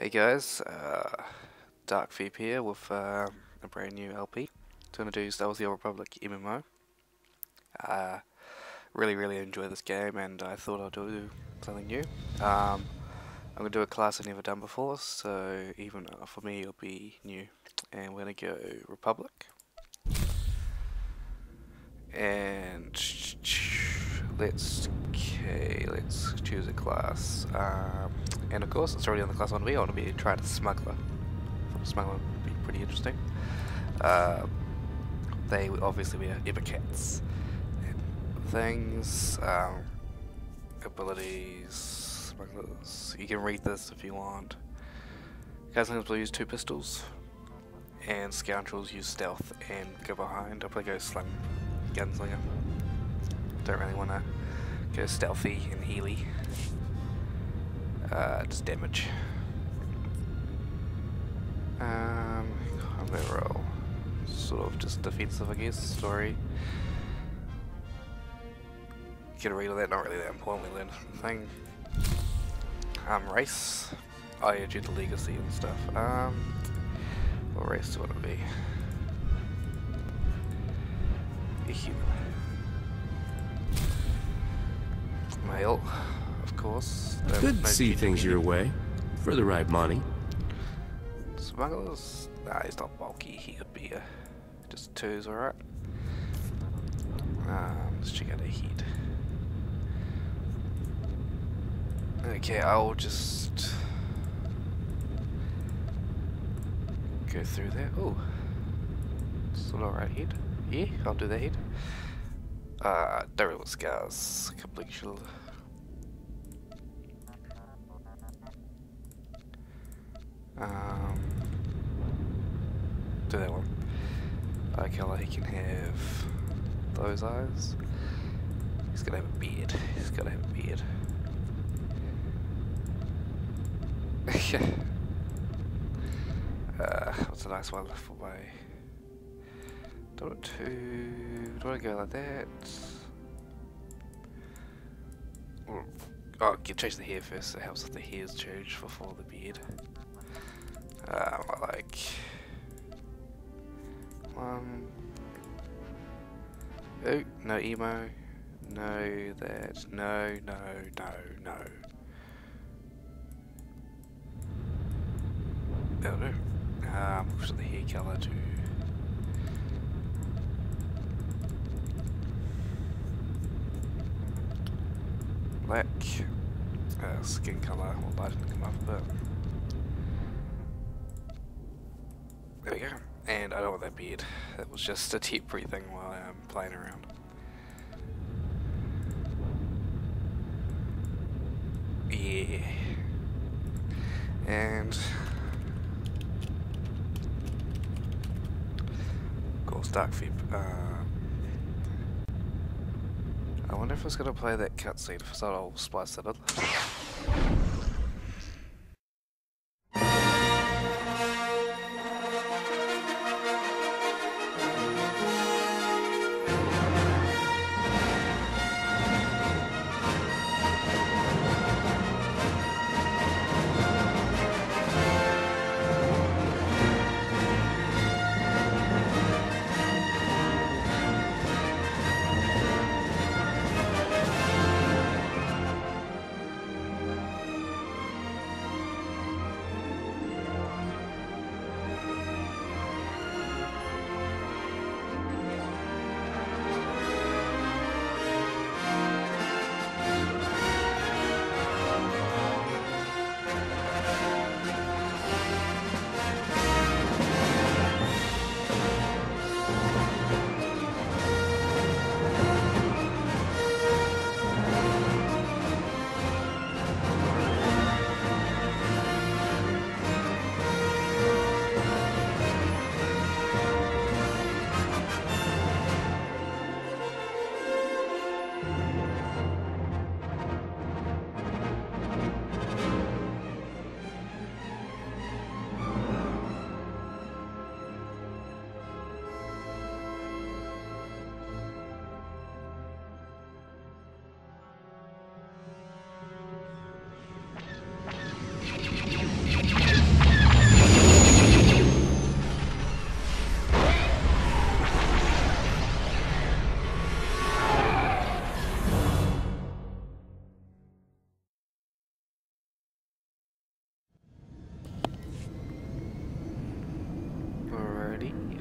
Hey guys, uh, Darkfebb here with uh, a brand new LP to do Star Wars The Old Republic MMO. Uh, really, really enjoy this game and I thought I'd do something new. Um, I'm going to do a class I've never done before, so even uh, for me it'll be new. And we're to go Republic. And let's okay, let's choose a class. Um, and of course, it's already on the class 1B. I want to be trying to smuggler. Smuggler would be pretty interesting. Uh, they obviously wear Evercats and things, um, abilities, smugglers. You can read this if you want. Gunslinger will use two pistols, and scoundrels use stealth and go behind. I'll probably go slim gunslinger. Don't really want to go stealthy and healy. Uh, just damage. Um, combat roll. Sort of just defensive, I guess. Story. Get a read of that, not really that important, we learn thing. Um, race. Oh yeah, due to legacy and stuff. Um, what race do I want to be? A human. Male course. I Could see things your way, for the right money. Smugglers? Nah, he's not bulky. He could be a, just twos, alright. Um, let's check out a heat. Okay, I'll just go through there. Oh, it's still alright heat. Yeah, I'll do the heat. Uh, Daryl Scars, complete shield. Um, do that one. Okay, well, he can have those eyes. He's gonna have a beard. He's gotta have a beard. uh, what's a nice one for my... Do it to... Do I go like that? oh, get change the hair first. It helps if the hair's changed before the beard. Uh, like one. Oh, no emo. No, that. No, no, no, no. That'll do. Um, push the hair color to. Black. Uh, skin color. Well, lighten come up but. There we go. And I don't want that beard. That was just a temporary thing while I'm playing around. Yeah. And... Of course, Darkfebb. Uh, I wonder if it's going to play that cutscene. If it's not, I'll splice it in. already.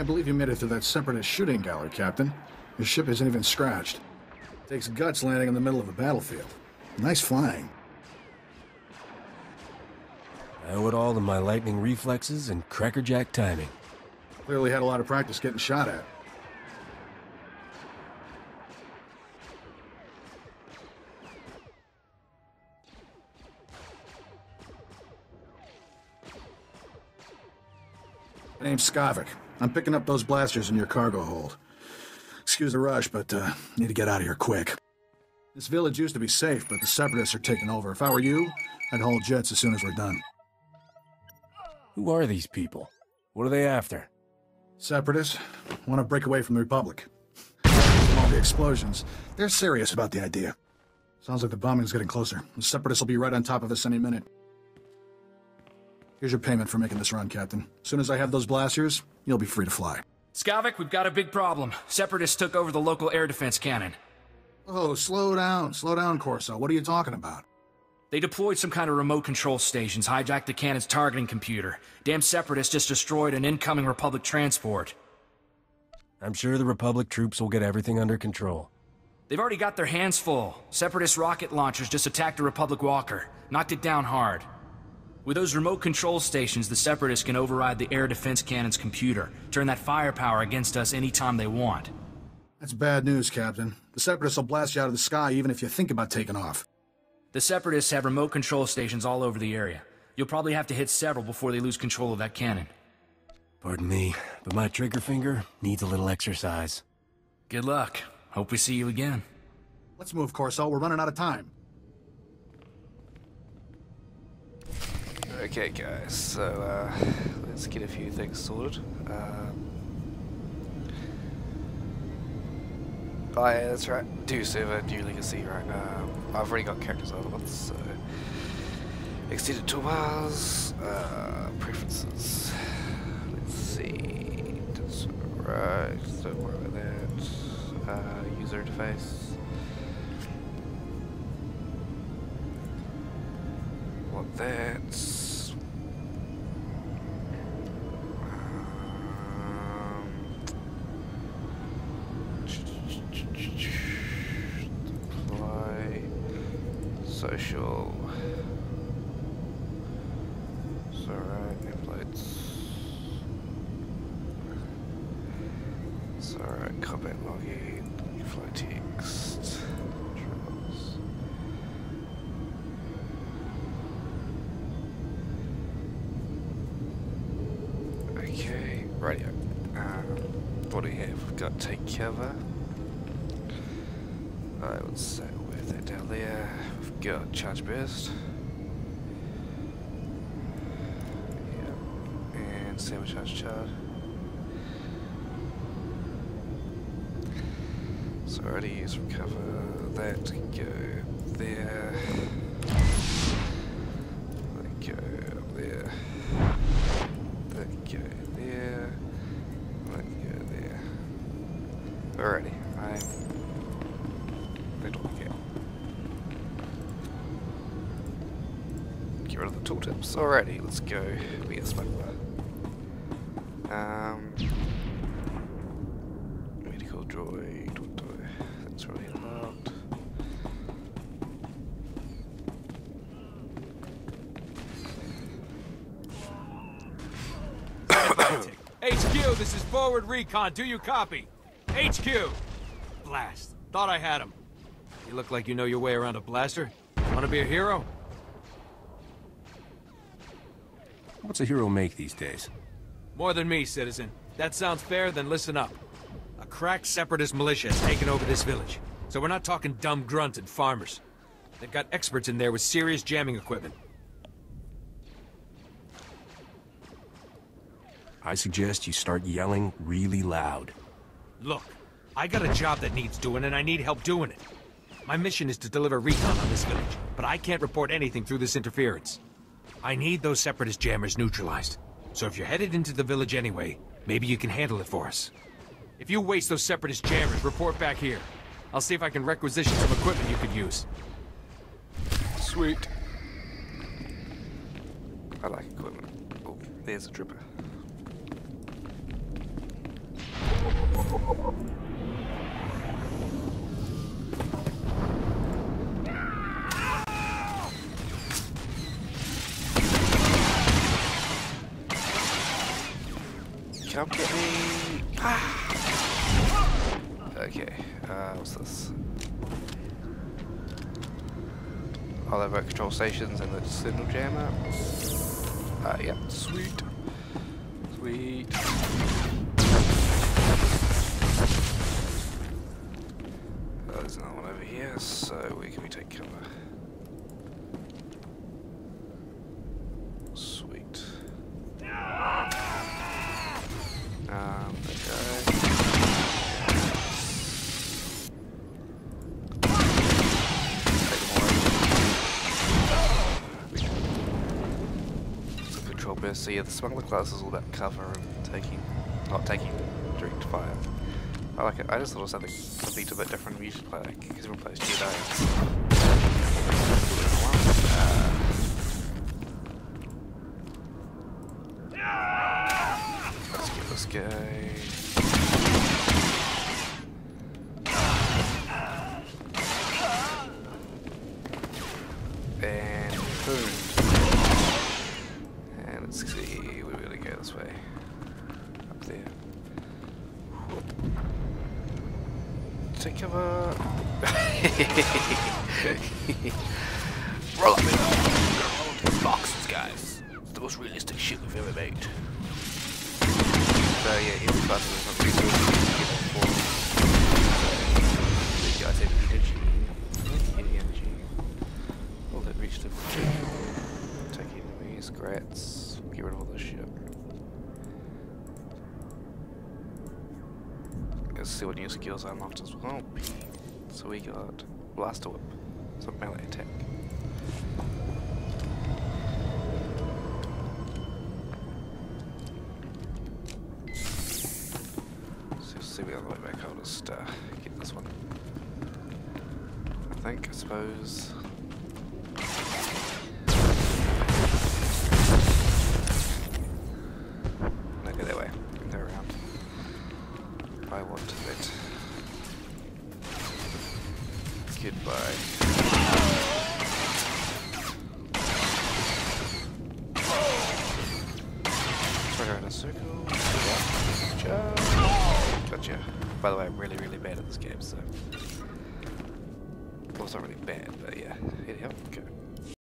I can't believe you made it through that separatist shooting gallery, Captain. Your ship isn't even scratched. Takes guts landing in the middle of a battlefield. Nice flying. I owe it all to my lightning reflexes and crackerjack timing. Clearly had a lot of practice getting shot at. My name's Skavak. I'm picking up those blasters in your cargo hold. Excuse the rush, but uh, need to get out of here quick. This village used to be safe, but the Separatists are taking over. If I were you, I'd haul jets as soon as we're done. Who are these people? What are they after? Separatists want to break away from the Republic. From all the explosions, they're serious about the idea. Sounds like the bombing's getting closer. The Separatists will be right on top of us any minute. Here's your payment for making this run, Captain. As soon as I have those blasters, you'll be free to fly. Skavak, we've got a big problem. Separatists took over the local air defense cannon. Oh, slow down. Slow down, Corso. What are you talking about? They deployed some kind of remote control stations, hijacked the cannon's targeting computer. Damn Separatists just destroyed an incoming Republic transport. I'm sure the Republic troops will get everything under control. They've already got their hands full. Separatist rocket launchers just attacked a Republic walker, knocked it down hard. With those remote control stations, the Separatists can override the air defense cannon's computer, turn that firepower against us anytime they want. That's bad news, Captain. The Separatists will blast you out of the sky even if you think about taking off. The Separatists have remote control stations all over the area. You'll probably have to hit several before they lose control of that cannon. Pardon me, but my trigger finger needs a little exercise. Good luck. Hope we see you again. Let's move, Corso. We're running out of time. Okay, guys, so uh, let's get a few things sorted. Um, oh, yeah, that's right. Do server, do legacy, right? Um, I've already got characters on ones, so. Extended toolbars, uh, preferences. Let's see. That's right, don't worry about that. Uh, user interface. what that. So right, templates. So right, combat login, fly text, controls. Okay, radio. Um, what do we have? We've got take cover. I would say with that down there. We've got charge burst. Sabotage charge. So already use recover that to go there. Go there. That go there. There. Alrighty, I'm. Get rid of the tooltips. Alrighty, let's go be a smuggler. Um, medical droid. What do I? That's really unlocked. HQ, this is forward recon. Do you copy? HQ! Blast. Thought I had him. You look like you know your way around a blaster. Wanna be a hero? What's a hero make these days? More than me, citizen. That sounds fair, then listen up. A crack separatist militia has taken over this village. So we're not talking dumb grunts and farmers. They've got experts in there with serious jamming equipment. I suggest you start yelling really loud. Look, I got a job that needs doing and I need help doing it. My mission is to deliver recon on this village, but I can't report anything through this interference. I need those separatist jammers neutralized. So if you're headed into the village anyway, maybe you can handle it for us. If you waste those separatist jammers, report back here. I'll see if I can requisition some equipment you could use. Sweet. I like equipment. Oh, there's a trooper. Okay, uh, what's this? All the remote control stations and the signal jammer. Uh, yeah, sweet. Sweet. Uh, there's another one over here, so where can we take cover? Burst. So yeah, the smuggler class is all about cover and taking, not taking direct fire. I like it. I just thought it was something completely a bit different. We usually play like, because everyone plays Jedi. Uh, let's get this guy. Roll up. Boxes, guys. It's the most realistic shit we've ever made. So yeah, every button is not really good to get on for. So, guys have energy. That reach level two. Take enemies, grats, get rid of all this shit. Let's see what new skills I unlocked as well. So we got Blaster Whip. So melee attack. So see me on the way back, I'll just uh, get this one. I think, I suppose. Go that way. Go around. I want Goodbye. Try in a circle. Gotcha. By the way, I'm really, really bad at this game, so. Well, it's not really bad, but yeah. Anyhow, go.